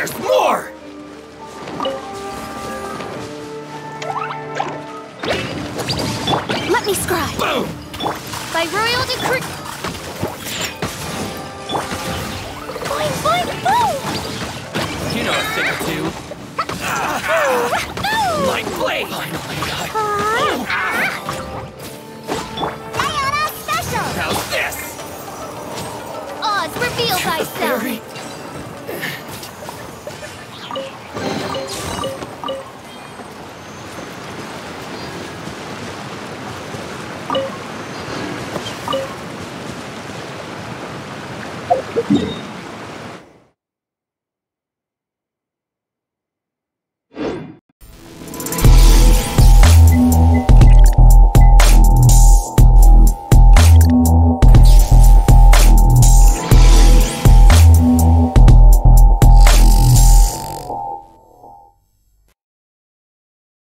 There's more! Let me scribe. Boom! By royal decree. Boing, boing, boom! You know a thing or two. Boom! Light blade! Finally, I... Diona special! How's this? Oz, reveal thyself! Very Thank you.